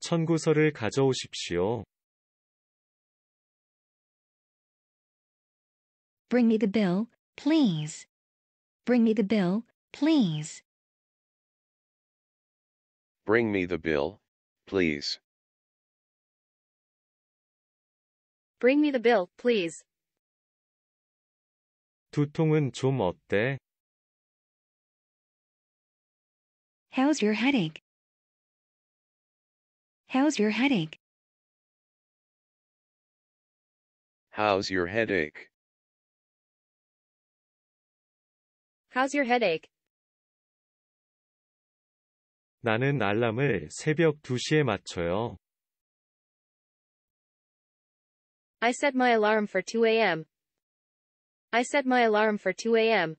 청구서를 가져오십시오. Bring me the bill, please. Bring me the bill, please. Bring me the bill, please. Bring me the bill, please. 두통은 좀 어때? How's your headache? How's your headache? How's your headache? How's your headache? 나는 알람을 새벽 2시에 맞춰요. I set my alarm for 2 a.m. I set my alarm for 2 a.m.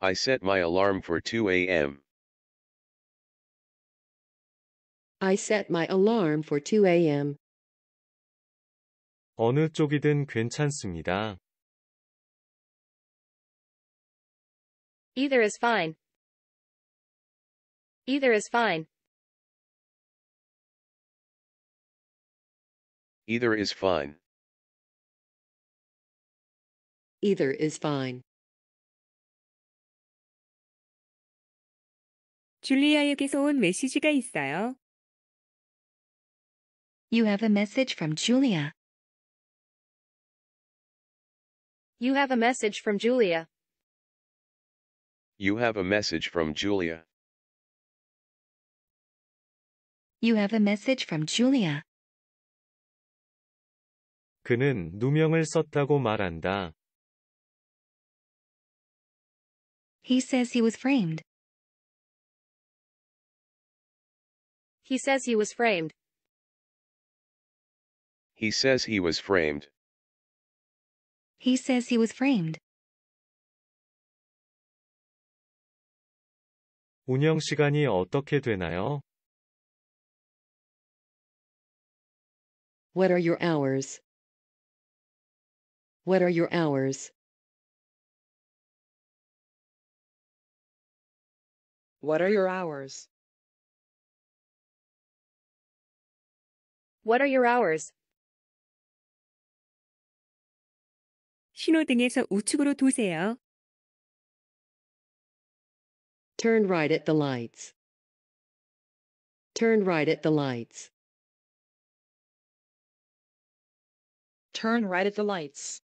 I set my alarm for 2 a.m. I set my alarm for 2 a.m. 어느 쪽이든 괜찮습니다. Either is fine. Either is fine. Either is fine. Either is fine. 줄리아에게서 온 메시지가 있어요. You have a message from Julia. You have a message from Julia. You have a message from Julia. You have a message from Julia. 그는 누명을 썼다고 말한다. He says he was framed. He says he was framed. He says he was framed. He says he was framed. 운영 시간이 어떻게 되나요? What are your hours? What are your hours? What are your hours? What are your hours? 신호등에서 우측으로 도세요. Turn right at the lights. Turn right at the lights. Turn right at the lights.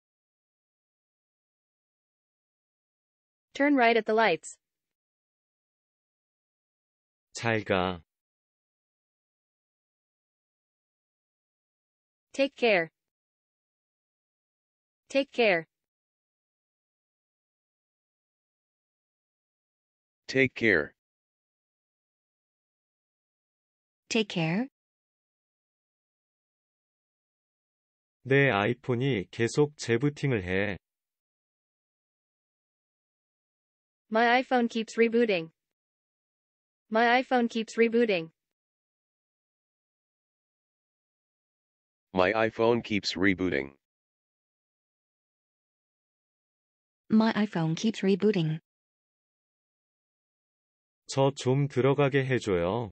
Turn right at the lights. 잘 가. Take care. Take care. Take care. Take care. 내 아이폰이 계속 재부팅을 해. My iPhone keeps rebooting. My iPhone keeps rebooting. My iPhone keeps rebooting. My iPhone keeps rebooting. 저 좀 들어가게 해줘요.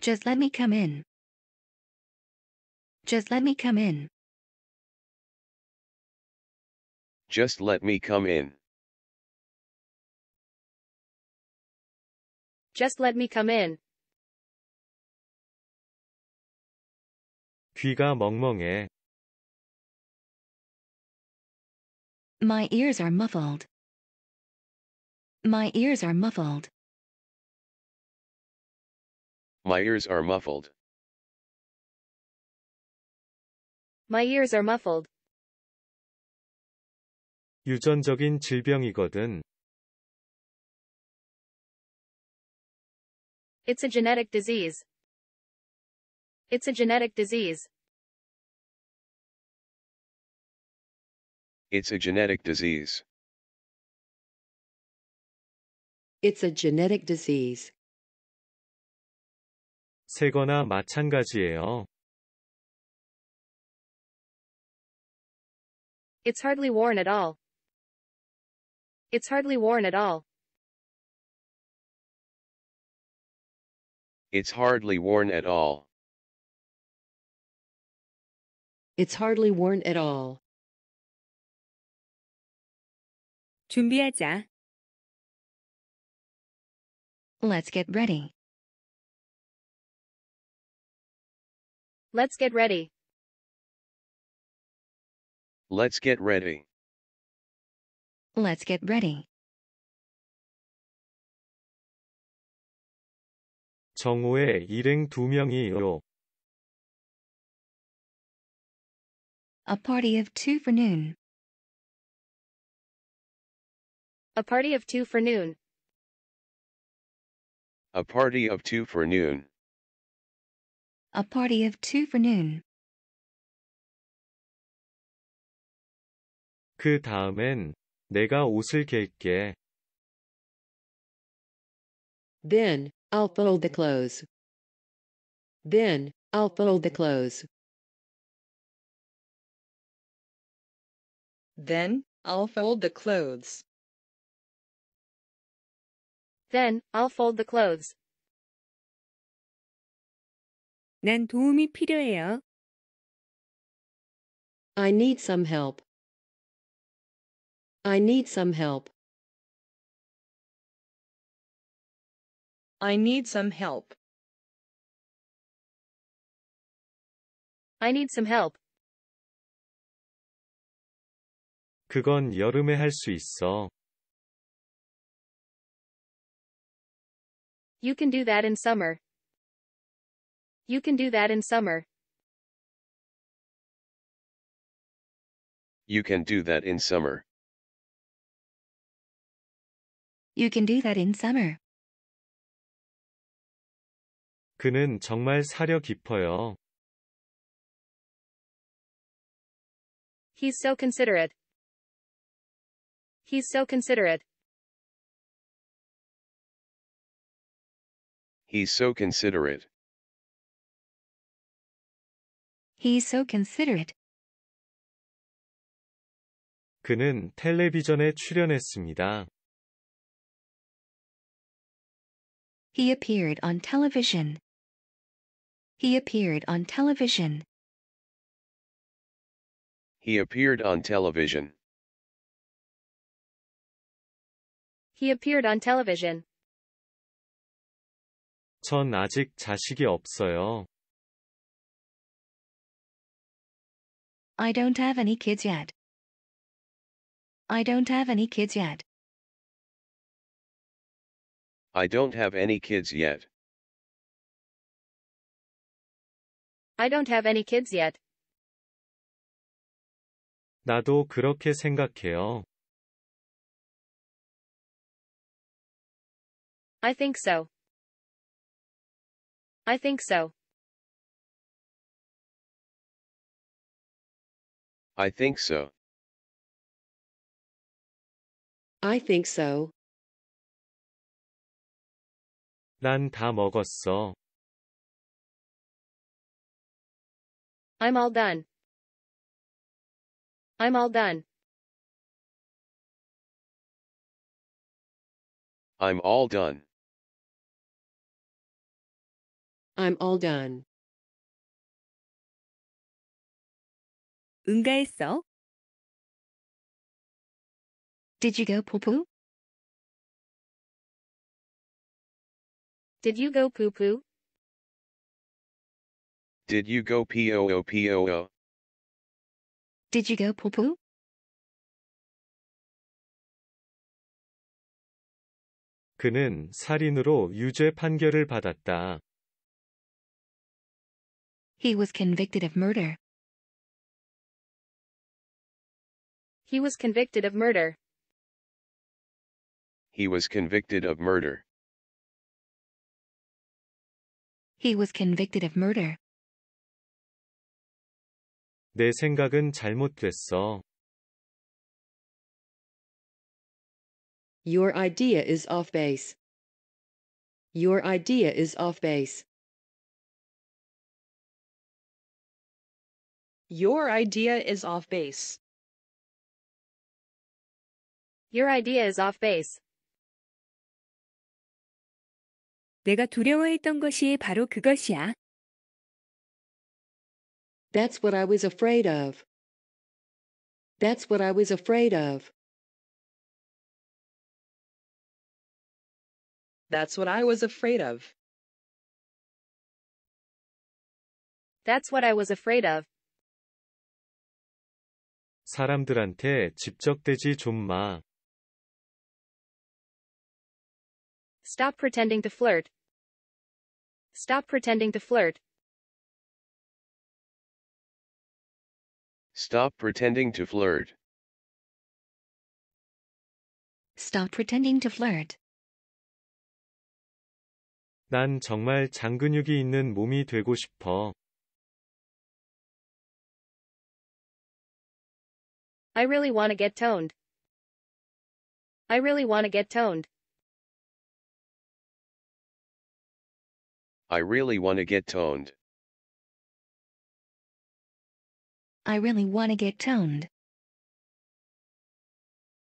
Just let me come in. Just let me come in. Just let me come in. Just let me come in. 귀가 멍멍해. My ears are muffled. My ears are muffled. My ears are muffled. My ears are muffled. 유전적인 질병이거든. It's a genetic disease. It's a genetic disease. It's a genetic disease. It's a genetic disease. 마찬가지예요. It's hardly worn at all. It's hardly worn at all. It's hardly worn at all. It's hardly worn at all. 준비하자. Let's get ready. Let's get ready. Let's get ready. Let's get ready. 정오에 일행 두 명이요. A party of two for noon. A party of two for noon. A party of two for noon. A party of two for noon. 그 다음엔 내가 옷을 갤게. Then, I'll fold the clothes. Then, I'll fold the clothes. Then, I'll fold the clothes. Then, I'll fold the clothes. 난 도움이 필요해요. I need some help. I need some help. I need some help. I need some help. 그건 여름에 할 수 있어. You can do that in summer. You can do that in summer. You can do that in summer. You can do that in summer. 그는 정말 사려 깊어요. He's so considerate. He's so considerate. He's so considerate. He's so considerate. 그는 텔레비전에 출연했습니다. He appeared on television. He appeared on television. He appeared on television. He appeared on television. 전 아직 자식이 없어요. I don't have any kids yet. I don't have any kids yet. I don't have any kids yet. I don't have any kids yet. 나도 그렇게 생각해요. I think so. I think so. I think so. I think so. 난 다 먹었어. I'm all done. I'm all done. I'm all done. I'm all done. 응가했어? Did you go poo poo? Did you go poo poo? Did you go poo poo? Did you go poo poo? 그는 살인으로 유죄 판결을 받았다. He was convicted of murder. He was convicted of murder. He was convicted of murder. He was convicted of murder. 내 생각은 잘못됐어. Your idea is off base. Your idea is off base. Your idea is off base. Your idea is off base. 내가 두려워했던 것이 바로 그것이야. That's what I was afraid of. That's what I was afraid of. That's what I was afraid of. That's what I was afraid of. 사람들한테 집적대지 좀 마. Stop pretending to flirt. Stop pretending to flirt. Stop pretending to flirt. Stop pretending to flirt. 난 정말 장근육이 있는 몸이 되고 싶어. I really want to get toned. I really want to get toned. I really want to get toned. I really want to get toned.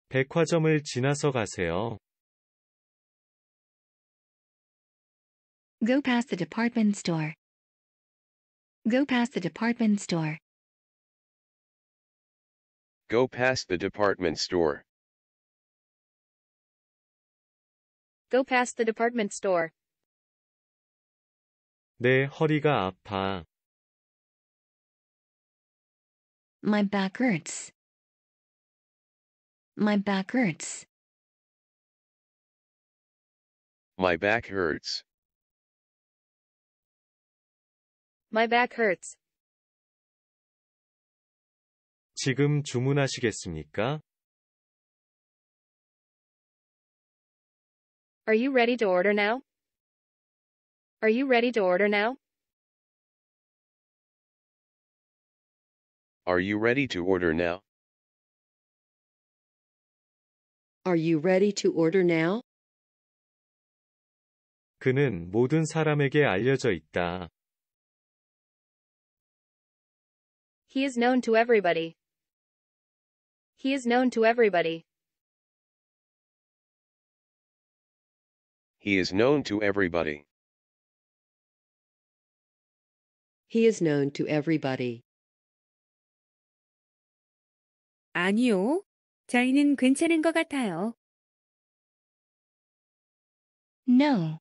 백화점을 지나서 가세요. Go past the department store. Go past the department store. Go past the department store. Go past the department store. 내 허리가 아파. My back hurts. My back hurts. My back hurts. My back hurts. 지금 주문하시겠습니까? Are you ready to order now? Are you ready to order now? Are you ready to order now? Are you ready to order now? 그는 모든 사람에게 알려져 있다. He is known to everybody. He is known to everybody. He is known to everybody. He is known to everybody. 아니요. 저희는 괜찮은 것 같아요. No.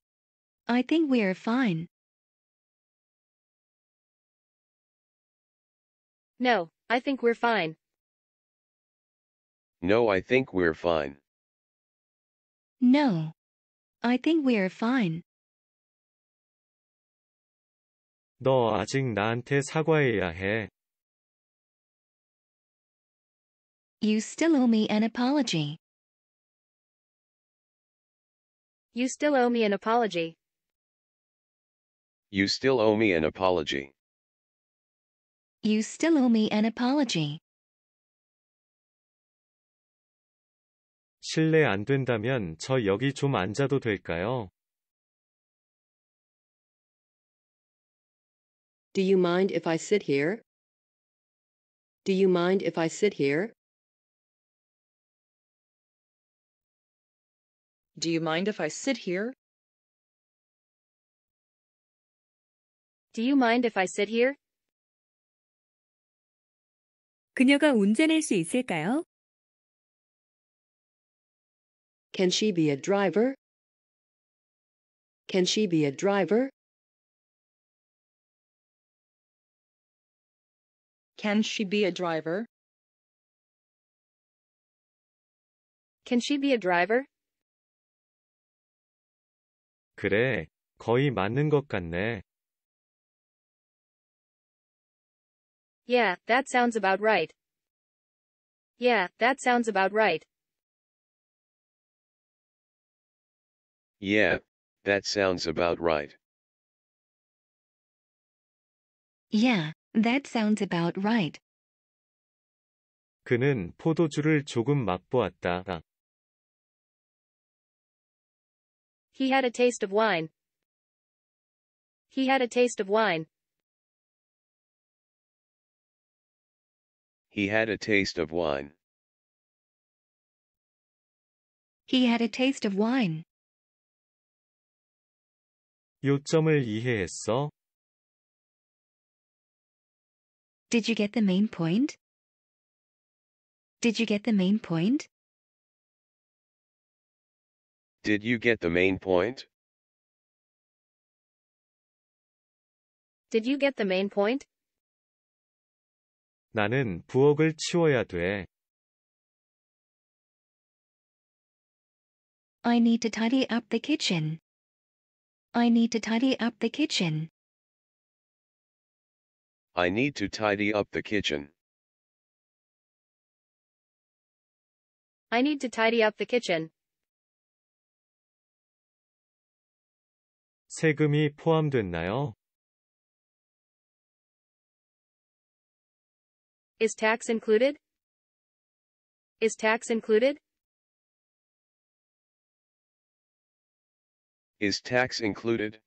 I think we are fine. No, I think we're fine. No, I think we're fine. No. I think we are fine. 너 아직 나한테 사과해야 해. You still owe me an apology. You still owe me an apology. You still owe me an apology. You still owe me an apology. 실례 안 된다면 저 여기 좀 앉아도 될까요? Do you mind if I sit here? Do you mind if I sit here? Do you mind if I sit here? Do you mind if I sit here? 그녀가 운전할 수 있을까요? Can she be a driver? Can she be a driver? Can she be a driver? Can she be a driver? 그래, 거의 맞는 것 같네. Yeah, that sounds about right. Yeah, that sounds about right. Yeah, that sounds about right. Yeah, that sounds about right. 그는 포도주를 조금 맛보았다. He had a taste of wine. He had a taste of wine. He had a taste of wine. He had a taste of wine. 요점을 이해했어? Did you get the main point? Did you get the main point? Did you get the main point? Did you get the main point? 나는 부엌을 치워야 돼. I need to tidy up the kitchen. I need to tidy up the kitchen. I need to tidy up the kitchen. I need to tidy up the kitchen. 세금이 포함됐나요? Is tax included? Is tax included? Is tax included?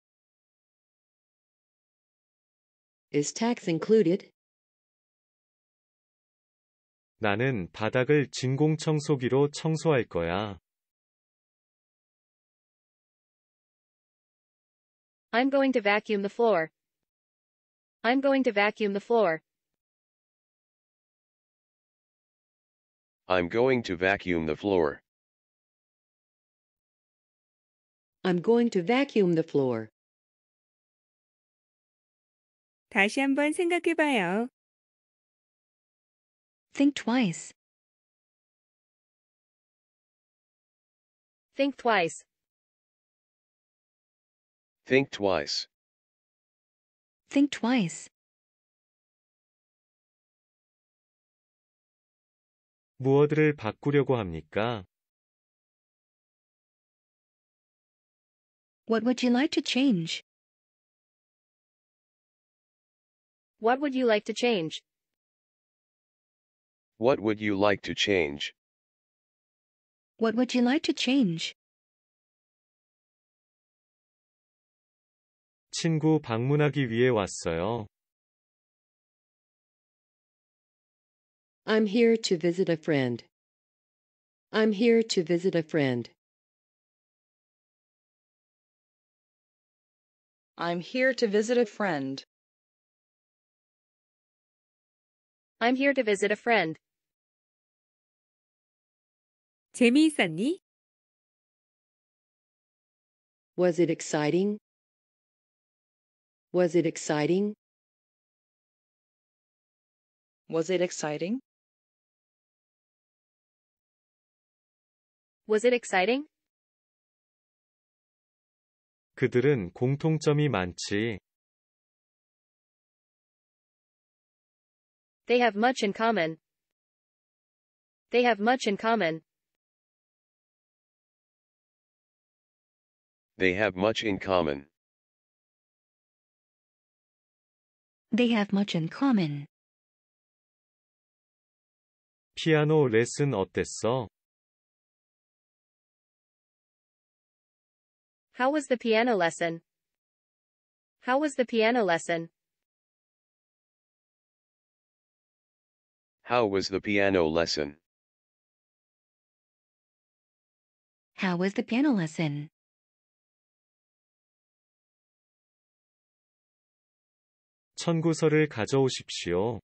Is tax included? 나는 바닥을 진공청소기로 청소할 거야. I'm going to vacuum the floor. I'm going to vacuum the floor. I'm going to vacuum the floor. I'm going to vacuum the floor. 다시 한번 생각해 봐요. Think twice. Think twice. Think twice. Think twice. 무엇을 바꾸려고 합니까? What would you like to change? What would you like to change? What would you like to change? What would you like to change? 친구 방문하기 위해 왔어요. I'm here to visit a friend. I'm here to visit a friend. I'm here to visit a friend. I'm here to visit a friend. 재미있었니? Was it exciting? Was it exciting? Was it exciting? Was it exciting? 그들은 공통점이 많지. They have much in common. They have much in common. They have much in common. They have much in common. 피아노 레슨 어땠어? How was the piano lesson? How was the piano lesson? How was the piano lesson? How was the piano lesson? 청구서를 가져오십시오.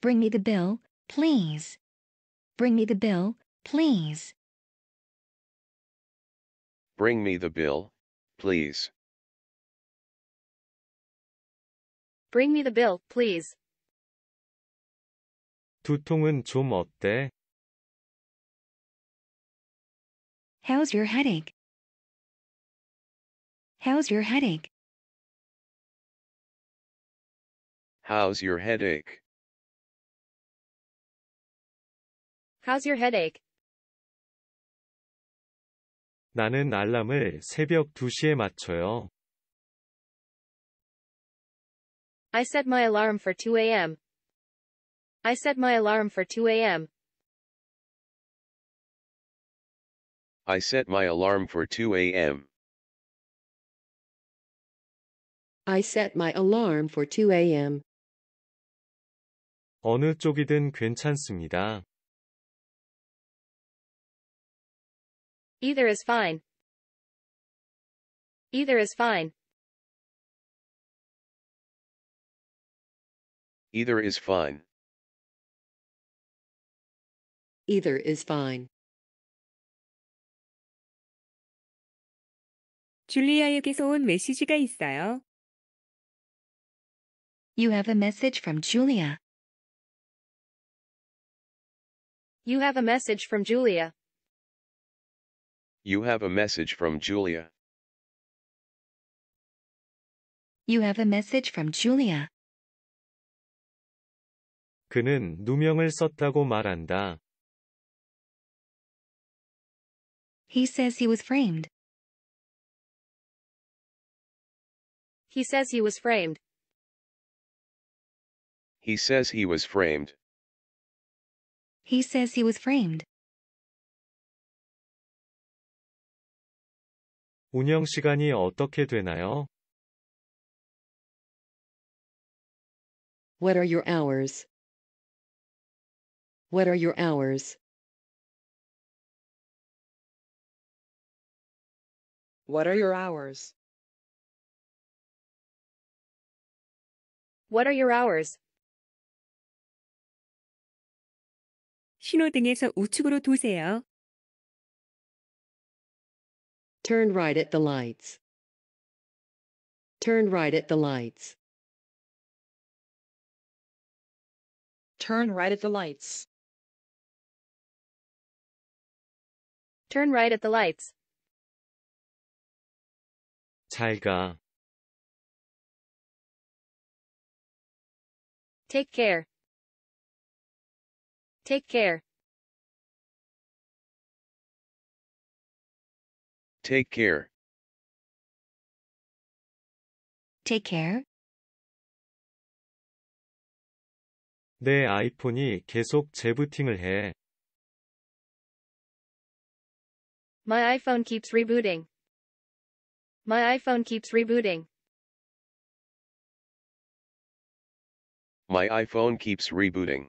Bring me the bill, please. Bring me the bill, please. Bring me the bill, please. Bring me the bill, please. 두통은 좀 어때? How's your headache? How's your headache? How's your headache? How's your headache? 나는 알람을 새벽 2시에 맞춰요. I set my alarm for 2 a.m. I set my alarm for 2 a.m. I set my alarm for 2 a.m. I set my alarm for 2 a.m. 어느 쪽이든 괜찮습니다. Either is fine. Either is fine. Either is fine. Either is fine. 줄리아에게서 온 메시지가 있어요. You have a message from Julia. You have a message from Julia. You have a message from Julia. You have a message from Julia. 그는 누명을 썼다고 말한다. He says he was framed. He says he was framed. He says he was framed. He says he was framed. 운영 시간이 어떻게 되나요? What are your hours? What are your hours? What are your hours? What are your hours? 신호등에서 우측으로 도세요. Turn right at the lights. Turn right at the lights. Turn right at the lights. Turn right at the lights. 잘 가. Take care. Take care. Take care. Take care. 내 아이폰이 계속 재부팅을 해. My iPhone keeps rebooting. My iPhone keeps rebooting. My iPhone keeps rebooting.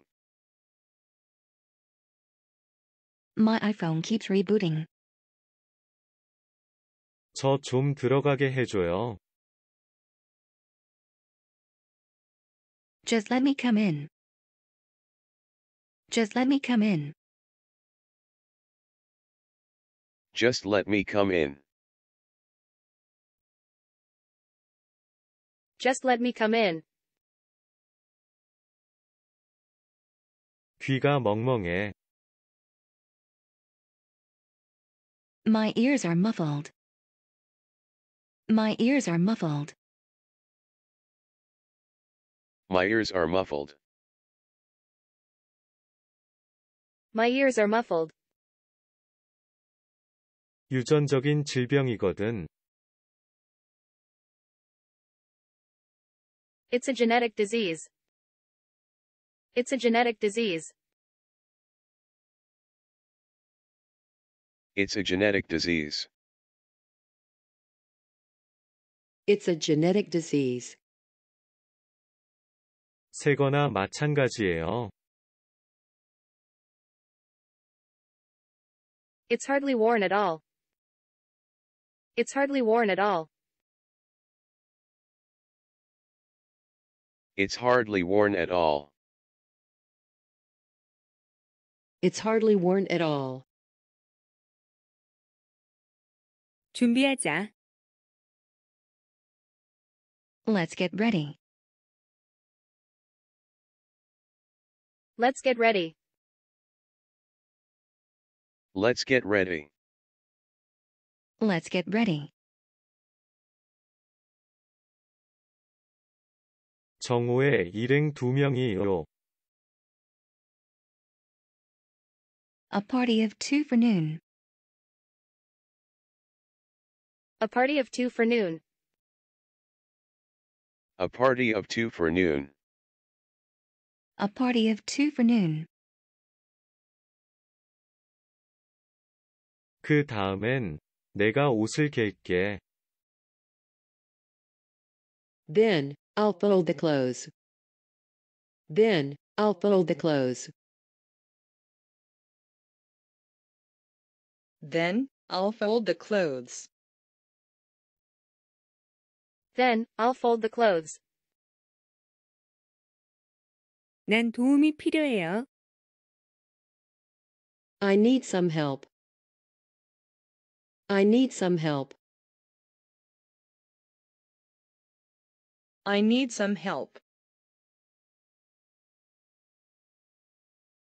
My iPhone keeps rebooting. 저 좀 들어가게 해줘요. Just let me come in. Just let me come in. Just let me come in. Just let me come in. 귀가 멍멍해. My ears are muffled. My ears are muffled. My ears are muffled. My ears are muffled. 유전적인 질병이거든. It's a genetic disease. It's a genetic disease. It's a genetic disease. It's a genetic disease. 새거나 마찬가지예요. It's hardly worn at all. It's hardly worn at all. It's hardly worn at all. It's hardly worn at all. 준비하자. Let's get ready. Let's get ready. Let's get ready. Let's get ready. 정오에 일행 두 명이요. A party of two for noon. A party of two for noon. A party of two for noon. A party of two for noon. 그 다음엔 내가 옷을 갤게. Then, I'll fold the clothes. Then, I'll fold the clothes. Then I'll fold the clothes. Then, I'll fold the clothes. 난 도움이 필요해요. I need some help. I need some help. I need some help.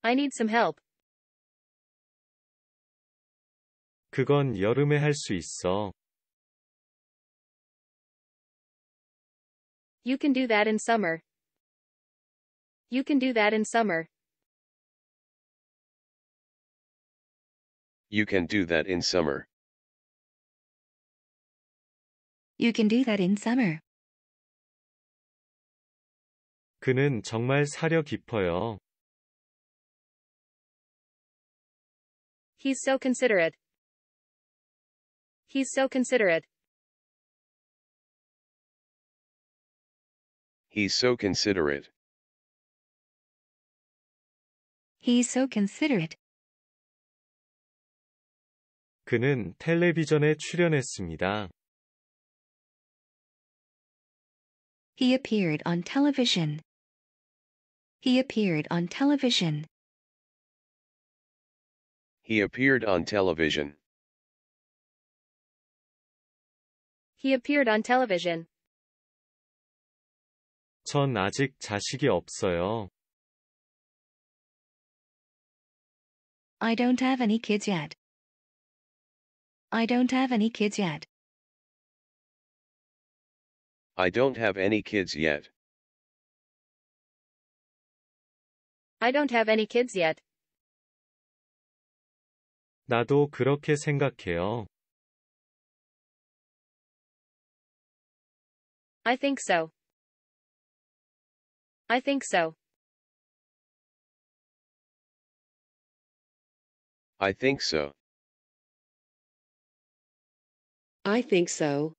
I need some help. 그건 여름에 할 수 있어. You can do that in summer. You can do that in summer. You can do that in summer. You can do that in summer. 그는 정말 사려 깊어요. He's so considerate. He's so considerate. He's so considerate. He's so considerate. 그는 텔레비전에 출연했습니다. He appeared on television. He appeared on television. He appeared on television. He appeared on television. 전 아직 자식이 없어요. I don't have any kids yet. I don't have any kids yet. I don't have any kids yet. I don't have any kids yet. 나도 그렇게 생각해요. I think so. I think so. I think so. I think so.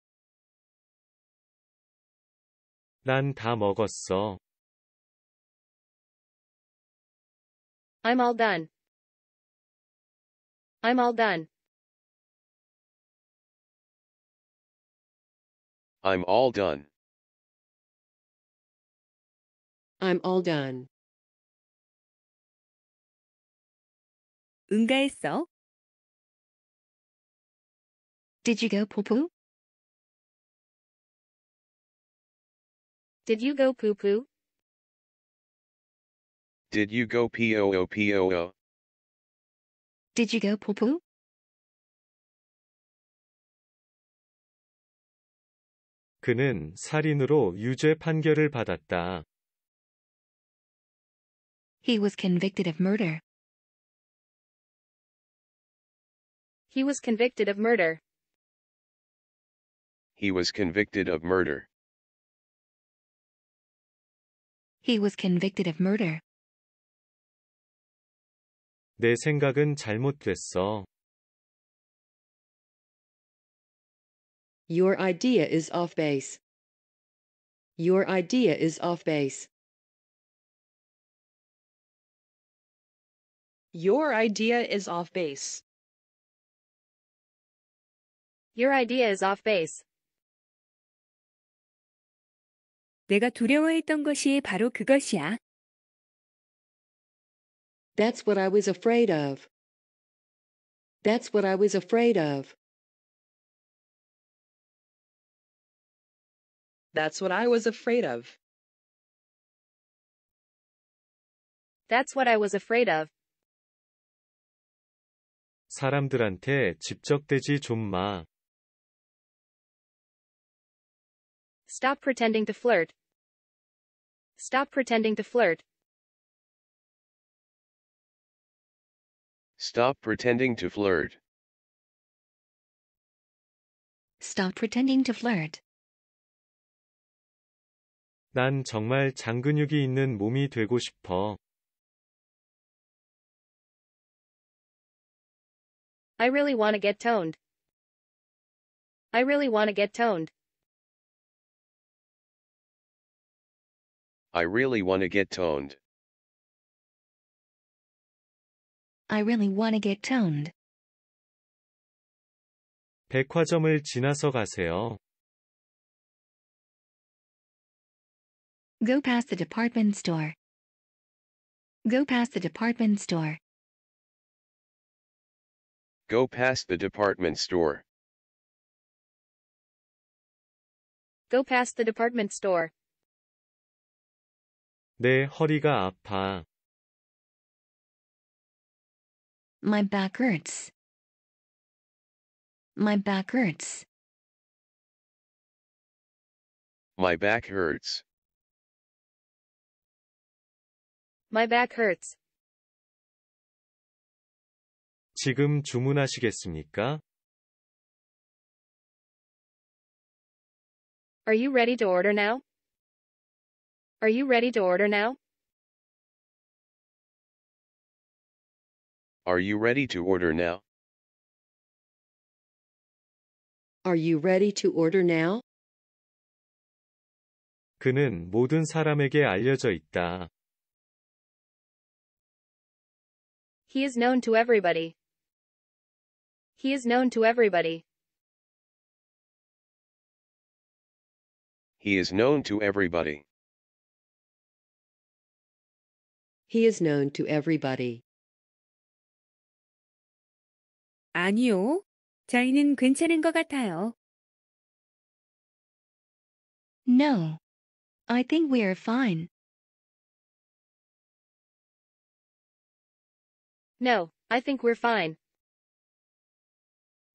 난 다 먹었어. I'm all done. I'm all done. I'm all done. I'm all done. 응가했어? Did you go poo poo? Did you go poo poo? Did you go poo poo? Did you go poo poo? 그는 살인으로 유죄 판결을 받았다. He was convicted of murder. He was convicted of murder. He was convicted of murder. He was convicted of murder. 내 생각은 잘못됐어. Your idea is off base. Your idea is off base. Your idea is off base. Your idea is off base. 내가 두려워했던 것이 바로 그것이야. That's what I was afraid of. That's what I was afraid of. That's what I was afraid of. That's what I was afraid of. 사람들한테 집적대지 좀 마. Stop pretending to flirt. Stop pretending to flirt. Stop pretending to flirt. Stop pretending to flirt. 난 정말 장근육이 있는 몸이 되고 싶어. I really want to get toned. I really want to get toned. I really want to get toned. I really want to get toned. 백화점을 지나서 가세요. Go past the department store. Go past the department store. Go past the department store. Go past the department store. 내 허리가 아파. My back hurts. My back hurts. My back hurts. My back hurts. 지금 주문하시겠습니까? Are you ready to order now? Are you ready to order now? Are you ready to order now? Are you ready to order now? 그는 모든 사람에게 알려져 있다. He is known to everybody. He is known to everybody. He is known to everybody. He is known to everybody. 아니요. 저희는 괜찮은 것 같아요. No. I think we are fine. No, I think we're fine.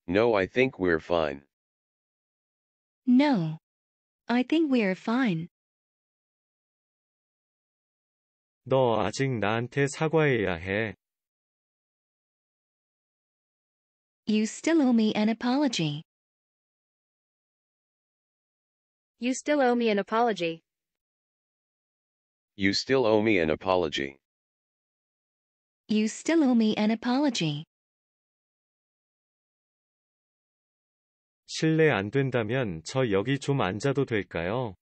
No, I think we're fine. No. I think we are fine. 너 아직 나한테 사과해야 해. You still owe me an apology. You still owe me an apology. You still owe me an apology. You still owe me an apology. 실례 안 된다면 저 여기 좀 앉아도 될까요?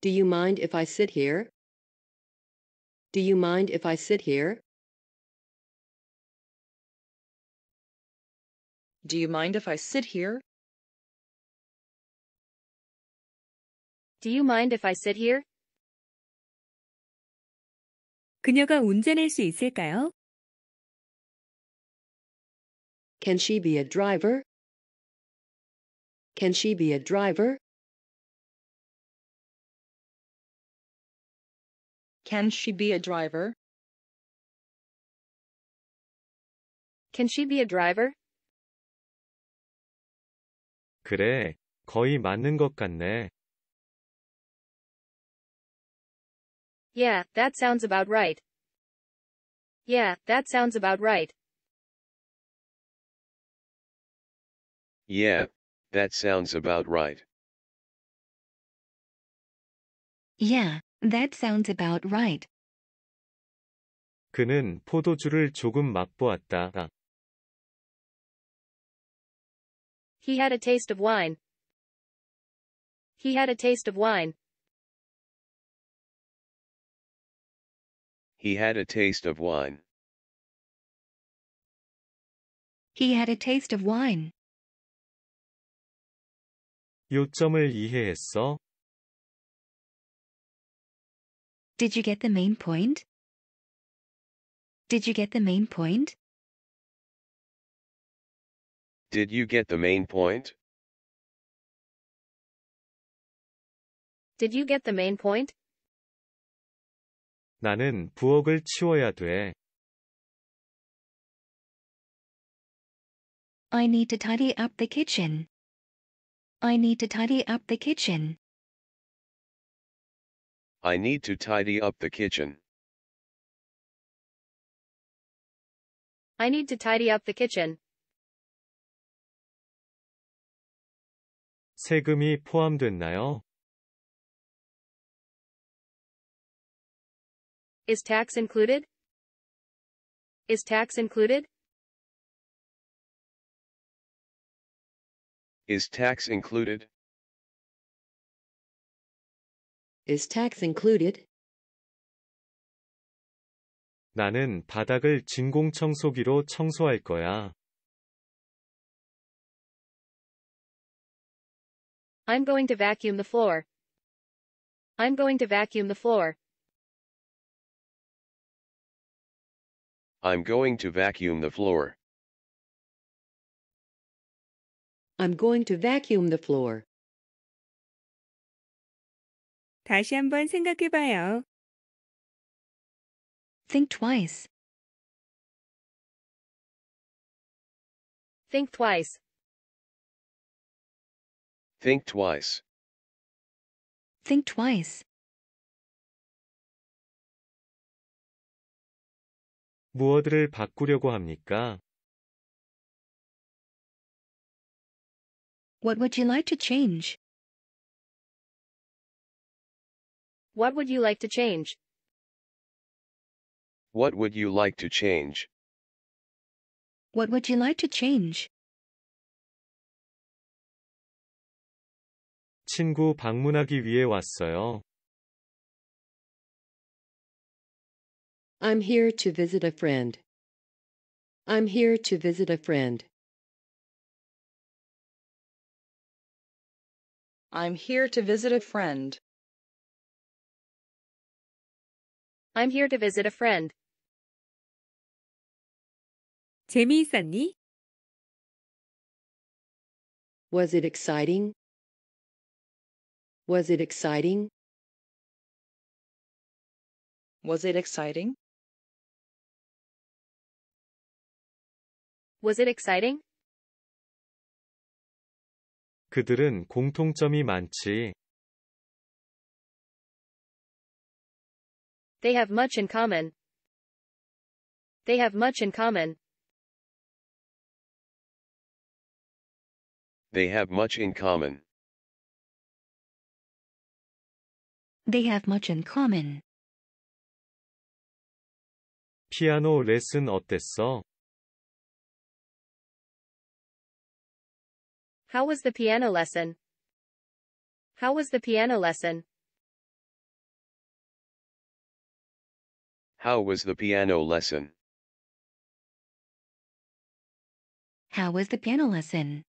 Do you mind if I sit here? Do you mind if I sit here? Do you mind if I sit here? Do you mind if I sit here? 그녀가 운전할 수 있을까요? Can she be a driver? Can she be a driver? Can she be a driver? Can she be a driver? 그래, 거의 맞는 것 같네. Yeah, that sounds about right. Yeah, that sounds about right. Yeah, that sounds about right. Yeah, that sounds about right. 그는 포도주를 조금 맛보았다. He had a taste of wine. He had a taste of wine. He had a taste of wine. He had a taste of wine. 요점을 이해했어? Did you get the main point? Did you get the main point? Did you get the main point? Did you get the main point? 나는 부엌을 치워야 돼. I need to tidy up the kitchen. I need to tidy up the kitchen. I need to tidy up the kitchen. I need to tidy up the kitchen. 세금이 포함됐나요? Is tax included? Is tax included? Is tax included? Is tax included? 나는 바닥을 진공청소기로 청소할 거야. I'm going to vacuum the floor. I'm going to vacuum the floor. I'm going to vacuum the floor. I'm going to vacuum the floor. 다시 한번 생각해 봐요. Think twice. Think twice. Think twice. Think twice. 무엇을 바꾸려고 합니까? What would you like to change? What would you like to change? What would you like to change? What would you like to change? 친구 방문하기 위해 왔어요. I'm here to visit a friend. I'm here to visit a friend. I'm here to visit a friend. I'm here to visit a friend. 재미있었니? Was it exciting? Was it exciting? Was it exciting? Was it exciting? 그들은 공통점이 많지. They have much in common. They have much in common. They have much in common. They have much in common. 피아노 레슨 어땠어? How was the piano lesson? How was the piano lesson? How was the piano lesson? How was the piano lesson?